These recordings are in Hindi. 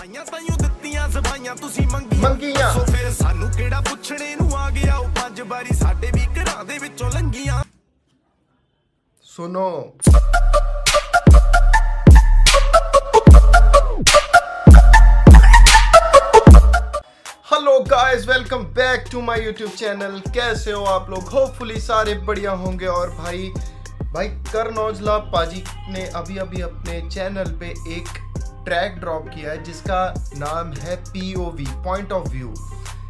ਆਈਆਂ ਤਾਈਓ ਦਿੱਤੀਆਂ ਜ਼ਬਾਈਆਂ ਤੁਸੀਂ ਮੰਗੀਆਂ ਮੰਗੀਆਂ। ਸੋ ਫਿਰ ਸਾਨੂੰ ਕਿਹੜਾ ਪੁੱਛਣੇ ਨੂੰ ਆ ਗਿਆ ਉਹ ਪੰਜ ਵਾਰੀ ਸਾਡੇ ਵੀ ਘਰਾਂ ਦੇ ਵਿੱਚੋਂ ਲੰਗੀਆਂ सुनो hello guys welcome back to my YouTube channel कैसे हो आप लोग होपफुली सारे बढ़िया होंगे और भाई भाई करण औजला पाजी ने अभी अभी अपने चैनल पे एक ट्रैक ड्रॉप किया है, जिसका नाम है P O V point of view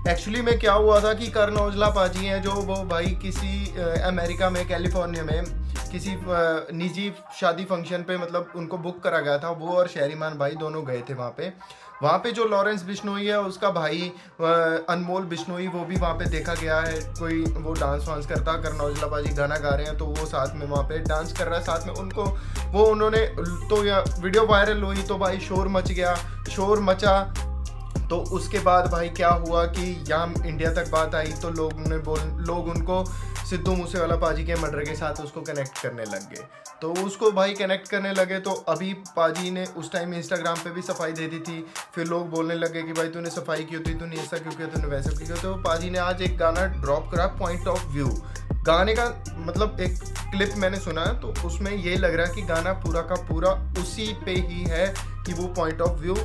actually में क्या हुआ था कि करण औजला पाजी हैं जो वो भाई किसी अमेरिका में कैलिफ़ोर्निया में, किसी निजी शादी फ़ंक्शन पे मतलब उनको बुक करा गया था, वो और शहरीमान भाई दोनों गए थे वहाँ पे। वहाँ पे जो लॉरेंस बिश्नोई है, उसका भाई अनमोल बिश्नोई, वो भी वहाँ पे देखा गया है। कोई वो डांस वांस करता करण औजला बाजी गाना गा रहे हैं तो वो साथ में वहाँ पे डांस कर रहा है। साथ में उनको, वो उन्होंने तो या वीडियो वायरल हुई तो भाई शोर मच गया। शोर मचा तो उसके बाद भाई क्या हुआ कि यहाँ इंडिया तक बात आई तो लोग ने बोल, लोग उनको सिद्धू मूसेवाला पाजी के मर्डर के साथ उसको कनेक्ट करने लग गए। तो उसको भाई कनेक्ट करने लगे तो अभी पाजी ने उस टाइम इंस्टाग्राम पे भी सफ़ाई दे दी थी। फिर लोग बोलने लगे कि भाई तूने सफ़ाई की? होती तूने ऐसा क्यों किया? तूने वैसा क्यों किया? तो पाजी ने आज एक गाना ड्रॉप करा पॉइंट ऑफ़ व्यू गाने का मतलब एक क्लिप मैंने सुना तो उसमें ये लग रहा है कि गाना पूरा का पूरा उसी पे ही है कि वो पॉइंट ऑफ़ व्यू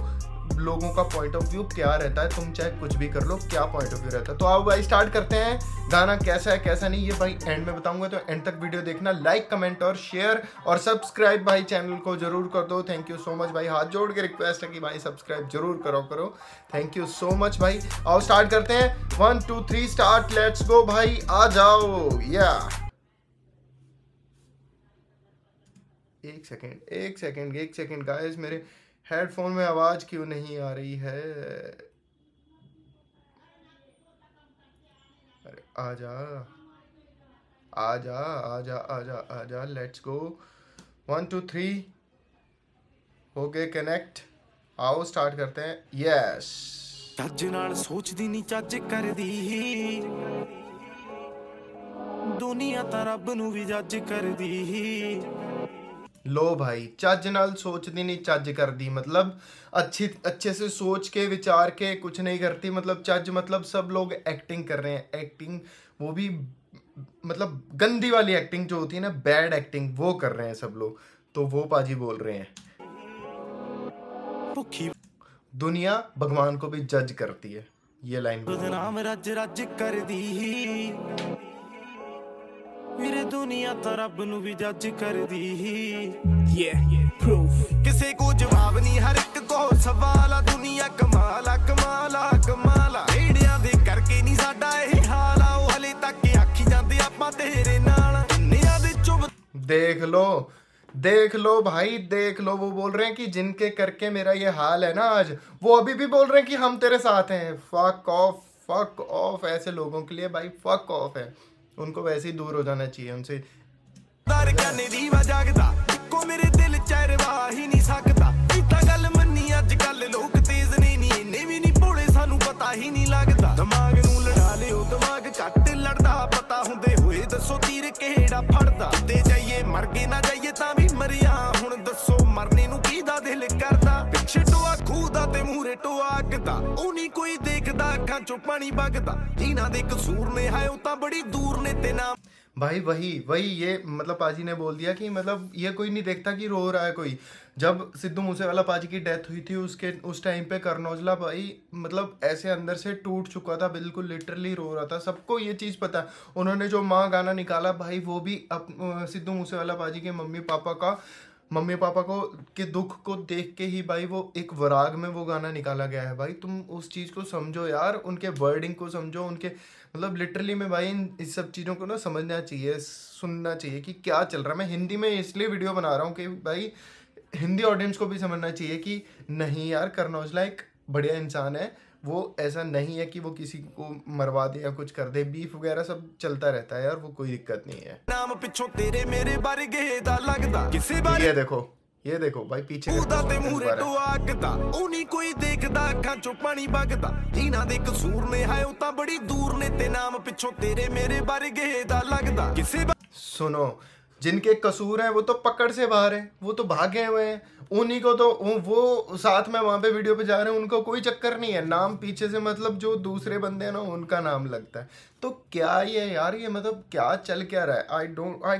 लोगों का पॉइंट ऑफ़ व्यू क्या रहता है, तुम चाहे कुछ भी कर लो, क्या पॉइंट ऑफ़ व्यू रहता है। तो आओ भाई स्टार्ट करते हैं। गाना कैसा है, कैसा नहीं, ये भाई एंड में बताऊँगा तो एंड तक वीडियो देखना लाइक कमेंट और शेयर और सब्सक्राइब भाई चैनल को ज़रूर कर दो। थैंक यू सो मच भाई। हाथ जोड़ के रिक्वेस्ट है कि भाई सब्सक्राइब ज़रूर करो करो। थैंक यू सो मच भाई। आओ स्टार्ट करते हैं। One two three start let's go भाई। आ जाओ। या एक सेकेंड एक सेकेंड एक सेकेंड गाइस मेरे हेडफोन में आवाज क्यों नहीं आ रही है अरे आजा आजा आजा आजा आजा let's go one two three हो गए कनेक्ट आओ स्टार्ट करते हैं यस ਚੱਜ ਨਾਲ ਸੋਚਦੀ ਨਹੀਂ ਚੱਜ ਕਰਦੀ ਦੁਨੀਆ ਤਾਂ ਰੱਬ ਨੂੰ ਵੀ ਜੱਜ ਕਰਦੀ लो भाई चज नाल सोचती नहीं चज करती मतलब अच्छी अच्छे से सोच के विचार के कुछ नहीं करती मतलब चज मतलब सब लोग एक्टिंग कर रहे हैं एक्टिंग वो भी मतलब गंदी वाली एक्टिंग जो होती है ना बैड एक्टिंग वो कर रहे हैं सब लोग तो वो पाजी बोल रहे हैं ਭੁੱਖੀ दुनिया भगवान को भी जज करती है ये लाइन बोल रहे हैं। ਬਦਨਾਮ ਦੁਨੀਆ ਤਾਂ ਰੱਬ ਨੂੰ ਵੀ ਜੱਜ ਕਰਦੀ Yeah, proof. ਕਿਸੇ ਕੋ ਜਵਾਬ ਨਹੀਂ ਹਰ ਇੱਕ ਕੋ ਸਵਾਲ ਆ ਦੁਨੀਆ ਕਮਾਲਾ ਕਮਾਲਾ ਕਮਾਲਾ ਢੇੜਿਆਂ ਦੇ ਕਰਕੇ ਨਹੀਂ ਸਾਡਾ ਇਹ ਹਾਲ ਆ ਉਹ ਹਲੇ ਤੱਕ ਆਖੀ ਜਾਂਦੇ ਆਪਾਂ ਤੇਰੇ ਨਾਲ ਕਿੰਨਿਆਂ ਦੇ ਚੁੱਪ देख लो देख लो भाई देख लो वो बोल रहे हैं कि जिनके करके मेरा ये हाल है ना आज वो अभी भी बोल रहे हैं कि हम तेरे साथ हैं फक ऑफ फक ऑफ ऐसे लोगों के लिए भाई फक ऑफ है उनको वैसे ही दूर हो जाना चाहिए उनसे ਦਰ ਗਾਨੇ ਦੀ ਵਾ ਜਾਗਦਾ ਇੱਕੋ ਮੇਰੇ ਦਿਲ ਚ ਰਵਾ ਹੀ ਨਹੀਂ ਸਕਦਾ ਇਹ ਤਾਂ ਗੱਲ ਮੰਨੀ ਅੱਜ ਕੱਲ ਲੋਕ ਤੇਜ਼ ਨੇ ਨਹੀਂ ਇੰਨੇ ਵੀ ਨਹੀਂ ਭੋਲੇ ਸਾਨੂੰ ਪਤਾ ਹੀ ਨਹੀਂ ਲੱਗਦਾ ਦਿਮਾਗ ਨੂੰ ਲੜਾ ਲਿਓ ਦਿਮਾਗ ਘੱਟ ਲੜਦਾ ਪਤਾ ਹੁੰਦੇ ਹੋਏ ਦੱਸੋ ਤੀਰ ਕਿਹੜਾ ਫੜਦਾ ਤੇ ਜਾਈਏ ਮਰ ਗਏ ਨਾ ਜਾਈਏ ਤਾਂ ਵੀ ਮਰਿਆ ਹੁਣ ਦੱਸੋ ਮਰਨੇ ਨੂੰ ਕਿਹਦਾ ਦਿਲ ਕਰਦਾ ਪਿੱਛੇ ਟੋਆ ਖੂਦਾ ਤੇ ਮੂਰੇ ਟੋਆ ਅੱਗਦਾ ਉਹ ਨਹੀਂ ਕੋਈ ਦੇਖਦਾ ਅੱਖਾਂ ਚੋਂ ਪਾਣੀ ਵਗਦਾ ਜਿਨ੍ਹਾਂ ਦੇ ਕਸੂਰ ਨੇ ਹੈ ਉਹ ਤਾਂ ਬੜੀ ਦੂਰ ਨੇ ਤੇ ਨਾ भाई वही वही ये मतलब पाजी ने बोल दिया कि मतलब ये कोई नहीं देखता कि रो रहा है कोई जब सिद्धू मूसेवाला पाजी की डेथ हुई थी उसके उस टाइम पे करनौजला भाई मतलब ऐसे अंदर से टूट चुका था बिल्कुल लिटरली रो रहा था सबको ये चीज़ पता है उन्होंने जो माँ गाना निकाला भाई वो भी अप, अ, सिद्धू मूसेवाला पाजी के मम्मी पापा का मम्मी पापा को, के दुख को देख के ही भाई वो एक वराग में वो गाना निकाला गया है भाई। तुम उस चीज़ को समझो यार, उनके वर्डिंग को समझो, उनके मतलब लिटरली में भाई इन, इस सब चीज़ों को ना समझना चाहिए, सुनना चाहिए कि क्या चल रहा है। मैं हिंदी में इसलिए वीडियो बना रहा हूँ कि भाई, हिंदी ऑडियंस को भी समझना चाहिए कि नहीं यार करण औजला एक बढ़िया इंसान है। वो ऐसा नहीं है कि वो किसी को मरवा दे या कुछ कर दे बीफ वगैरह सब चलता रहता है यार वो कोई दिक्कत नहीं है ਨਾਮ ਪਿੱਛੋਂ ਤੇਰੇ ਮੇਰੇ ਵਰਗੇ ਦਾ ਲੱਗਦਾ ਕਿਸੇ ਬਾਰੇ ये देखो ये देखो भाई पीछे करके ਉਹਦਾ ਤੇ सुनते हैं ਮੂਰੇ दोबारा। ਤੋਂ ਅੱਗਦਾ ਉਹ ਨਹੀਂ ਕੋਈ ਦੇਖਦਾ ਅੱਖਾਂ ਚੋਂ ਪਾਣੀ ਵਗਦਾ ਜਿਨ੍ਹਾਂ ਦੇ ਕਸੂਰ ਨੇ ਹੈ ਉਹ ਤਾਂ ਬੜੀ ਦੂਰ ਨੇ ਤੇ ਨਾਮ ਪਿੱਛੋਂ ਤੇਰੇ ਮੇਰੇ ਵਰਗੇ ਦਾ ਲੱਗਦਾ ਕਿਸੇ सुनो जिनके कसूर हैं वो तो पकड़ से बाहर है वो तो भागे हुए हैं उन्हीं को तो वो- वो साथ में वहां पे वीडियो पे जा रहे हैं उनको कोई चक्कर नहीं है नाम पीछे से मतलब जो दूसरे बंदे हैं ना उनका नाम लगता है तो क्या ये यार ये मतलब क्या चल क्या रहा है I don't I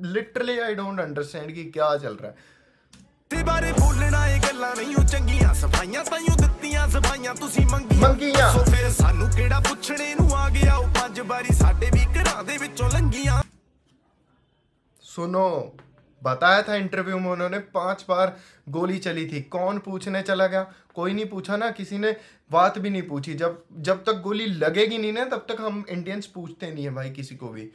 literally I don't understand कि क्या चल रहा है ਤੇ ਬਾਰੇ ਬੋਲਣਾ ਇਹ ਗੱਲਾਂ ਨਹੀਂ ਉਹ ਚੰਗੀਆਂ ਸਫਾਈਆਂ ਤਾਈਓ ਦਿੱਤੀਆਂ ਸਫਾਈਆਂ ਤੁਸੀਂ ਮੰਗੀਆਂ ਮੰਗੀਆਂ। ਸੋ ਫਿਰ ਸਾਨੂੰ ਕਿਹੜਾ ਪੁੱਛਣੇ ਨੂੰ ਆ ਗਿਆ ਉਹ ਪੰਜ ਵਾਰੀ ਸਾਡੇ ਵੀ ਘਰਾਂ ਦੇ ਵਿੱਚੋਂ ਲੰਗੀਆਂ सुनो, बताया था इंटरव्यू में उन्होंने पाँच बार गोली चली थी। कौन पूछने चला गया? कोई नहीं पूछा ना, किसी ने बात भी नहीं पूछी। जब जब तक गोली लगेगी नहीं ना, तब तक हम इंडियंस पूछते नहीं है भाई किसी को भी।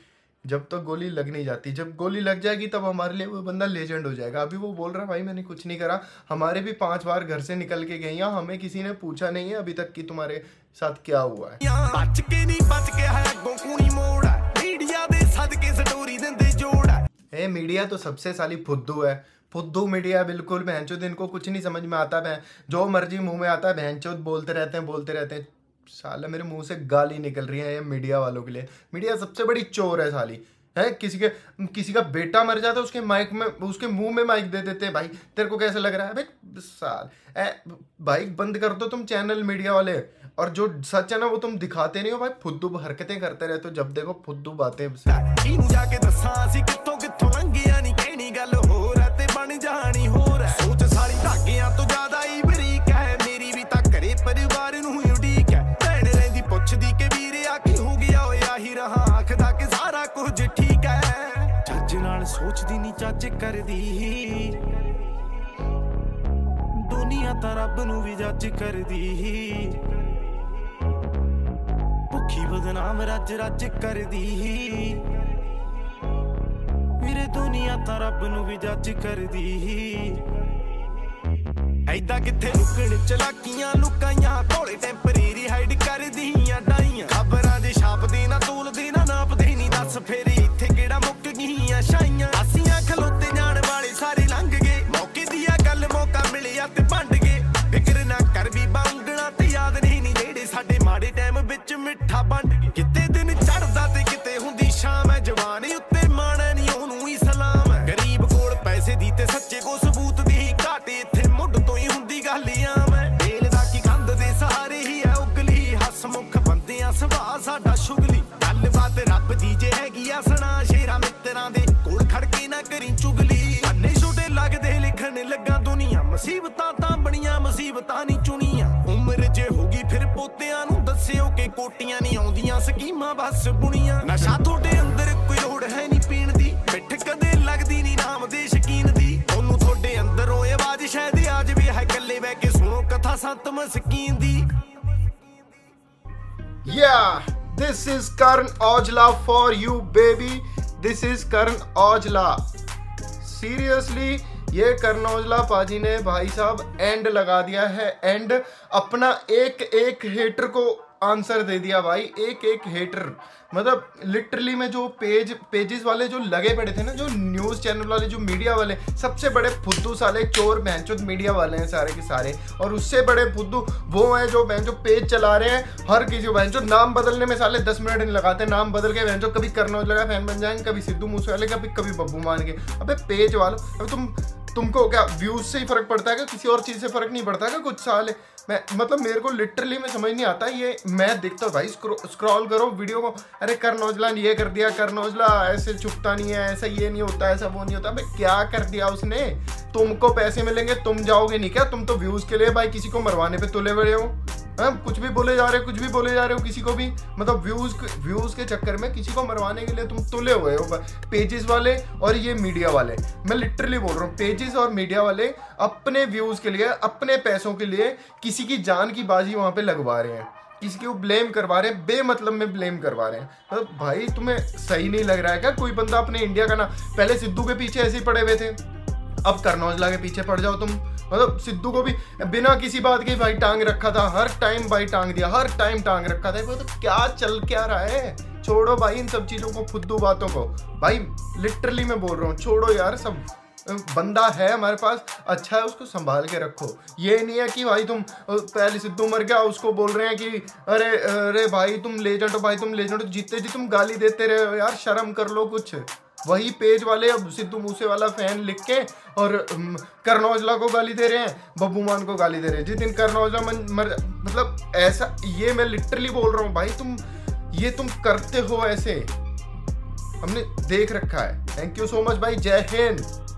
जब तक तो गोली लग नहीं जाती। जब गोली लग जाएगी, तब हमारे लिए वो बंदा लेजेंड हो जाएगा। अभी वो बोल रहा, भाई, मैंने कुछ नहीं करा। हमारे भी पाँच बार घर से निकल के गई हैं। हमें किसी ने पूछा नहीं है अभी तक कि तुम्हारे साथ क्या हुआ है। बच के नहीं, बच के है मोड़ मीडिया दे सदके स्टोरी देंदे जोड़ है, मीडिया तो सबसे साली फुद्दू है। फुद्दू मीडिया बिल्कुल बहनचोद, इनको कुछ नहीं समझ में आता बहन। जो मर्ज़ी मुँह में आता है बहनचोद बोलते रहते हैं, बोलते रहते हैं। साला मेरे मुँह से गाली निकल रही है ये मीडिया वालों के लिए। मीडिया सबसे बड़ी चोर है साली। है, किसी के, किसी का बेटा मर जाता है, उसके माइक में, उसके मुँह में माइक दे देते हैं, भाई, तेरे को कैसे लग रहा है? भाई साल ए भाई, बंद कर दो तुम चैनल मीडिया वाले। और जो सच है ना, वो तुम दिखाते नहीं हो, भाई, फुद्दू हरकतें करते रहते हो। जब देखो फुद्दू बातें ਸੋਚਦੀ ਨਹੀਂ ਚੱਜ ਦੁਨੀਆ ਤਾਂ ਰੱਬ ਨੂੰ ਵੀ ਜੱਜ ਕਰਦੀ। ਭੁੱਖੀ ਬਦਨਾਮ ਰੱਜ ਰੱਜ ਕਰਦੀ। ਹੀ ਮੇਰੇ ਦੁਨੀਆ ਤਾਂ ਰੱਬ ਨੂੰ ਵੀ ਜੱਜ ਕਰਦੀ। ਹੀ ਐਦਾਂ ਕਿੱਥੇ ਰੁਕਣ ਚਲਾਕੀ कितने दिन ਕੋਟੀਆਂ ਨਹੀਂ ਆਉਂਦੀਆਂ ਸਕੀਮਾਂ ਬਸ ਬੁਣੀਆਂ ਨਸ਼ਾ ਤੁਹਾਡੇ ਅੰਦਰ ਕੋਈ ਲੋੜ ਹੈ ਨਹੀਂ ਪੀਣ ਦੀ ਪਿੱਠ ਕਦੇ ਲੱਗਦੀ ਨਹੀਂ ਨਾਮ ਦੇ ਸ਼ਕੀਨ ਦੀ ਉਹਨੂੰ ਤੁਹਾਡੇ ਅੰਦਰੋਂ ਇਹ ਆਵਾਜ਼ ਸ਼ਾਇਦ ਅੱਜ ਵੀ ਹੈ ਇਕੱਲੇ ਬਹਿ ਕੇ ਸੁਣੋ ਕਥਾ ਸੰਤ ਮਸਕੀਨ ਦੀ Yeah, this is Karan Aujla for you, baby. This is Karan Aujla. Seriously ये करण औजला पाजी ने भाई साहब एंड लगा दिया है एंड अपना एक एक हेटर को आंसर दे दिया भाई, एक एक हेटर मतलब लिटरली में जो पेज पेजेस वाले जो लगे पड़े थे ना, जो न्यूज़ चैनल वाले, जो मीडिया वाले, सबसे बड़े फुद्दू साले चोर बहनचोद मीडिया वाले हैं सारे के सारे। और उससे बड़े फुद्दू वो हैं जो बहन जो पेज चला रहे हैं, हर किसी को। बहन जो नाम बदलने में साले दस मिनट नहीं लगाते, नाम बदल के बहन कभी करनौज लगा फ़ैन बन जाएँगे, कभी सिद्धू मूसे वाले कभी कभी बब्बू मान के। अबे पेज वालों, अब तुम तुमको क्या व्यूज़ से ही फ़र्क पड़ता है कि किसी और चीज़ से फ़र्क नहीं पड़ता है कुछ साल मैं मतलब मेरे को लिटरली में समझ नहीं आता ये मैं देखता हूँ भाई स्क्रॉल करो वीडियो को। अरे कर नौजला ये कर दिया, कर नौजला ऐसे छुपता नहीं है, ऐसा ये नहीं होता, ऐसा वो नहीं होता। भाई क्या कर दिया उसने? तुमको पैसे मिलेंगे, तुम जाओगे नहीं क्या? तुम तो व्यूज़ के लिए भाई किसी को मरवाने पे तुले बड़े हो। हाँ कुछ भी बोले जा रहे हो, कुछ भी बोले जा रहे हो, किसी को भी मतलब व्यूज़ व्यूज़ के चक्कर में किसी को मरवाने के लिए तुम तुले हुए हो पेजेस वाले और ये मीडिया वाले। मैं लिटरली बोल रहा हूँ पेजेस और मीडिया वाले अपने व्यूज़ के लिए, अपने पैसों के लिए किसी की जान की बाजी वहाँ पे लगवा रहे हैं। किसी को ब्लेम करवा रहे हैं, बेमतलब में ब्लेम करवा रहे हैं। मतलब भाई, तुम्हें सही नहीं लग रहा है क्या? कोई बंदा अपने इंडिया का ना, पहले सिद्धू के पीछे ऐसे ही पड़े हुए थे। अब करनौजला के पीछे पड़ जाओ तुम। मतलब सिद्धू को भी बिना किसी बात के भाई टांग रखा था। हर टाइम भाई टांग दिया, हर टाइम टांग रखा था। तो क्या चल क्या रहा है? छोड़ो भाई इन सब चीज़ों को फुद्दू बातों को। भाई लिटरली मैं बोल रहा हूँ, छोड़ो यार सब। बंदा है हमारे पास अच्छा है उसको संभाल के रखो। ये नहीं है कि भाई तुम पहले सिद्धू मर गया, उसको बोल रहे हैं कि, अरे अरे भाई तुम लेजेंड हो भाई तुम लेजेंड हो जीते जी, तुम गाली देते रहे हो, यार शर्म कर लो कुछ। वही पेज वाले अब सिद्धू मूसे वाला फ़ैन लिख के और करनौजला को गाली दे रहे हैं, बब्बू मान को गाली दे रहे हैं। जिस दिन करनौजला मन- मर मतलब ऐसा, ये मैं लिटरली बोल रहा हूँ, भाई तुम, ये तुम करते हो ऐसे। हमने देख रखा है। थैंक यू सो मच भाई। जय हिंद।